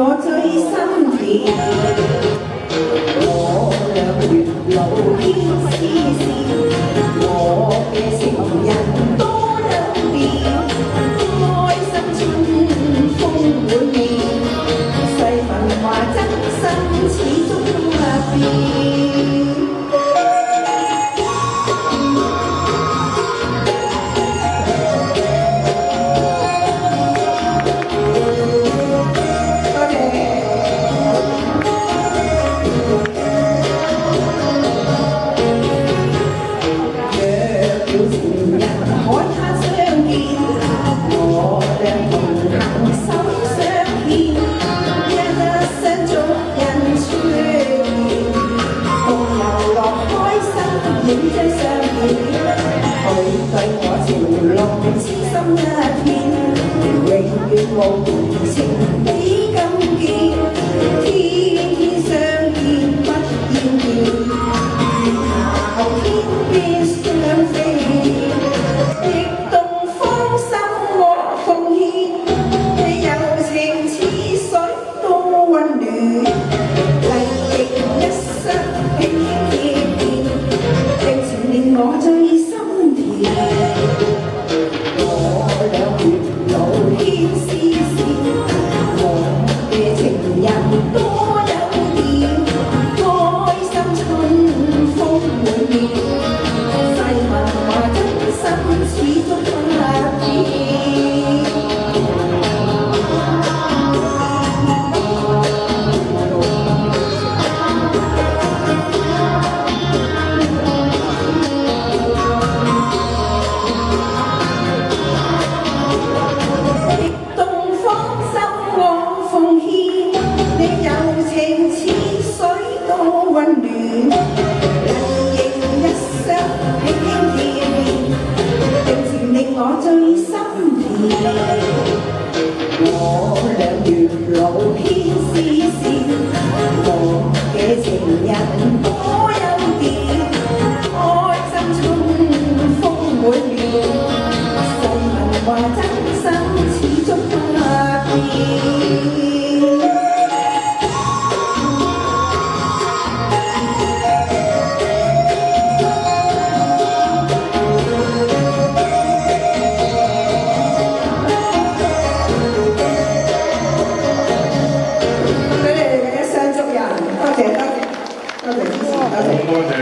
我最心甜我俩月老牵线痴心一片，永远无回情。thiên địa mình Đừng chỉ mình ngó chơi sắp thì Ngó là điều lộ khi xì xì Một cái tình nhân vô âm tiền Ôi tâm chung phong mỗi liều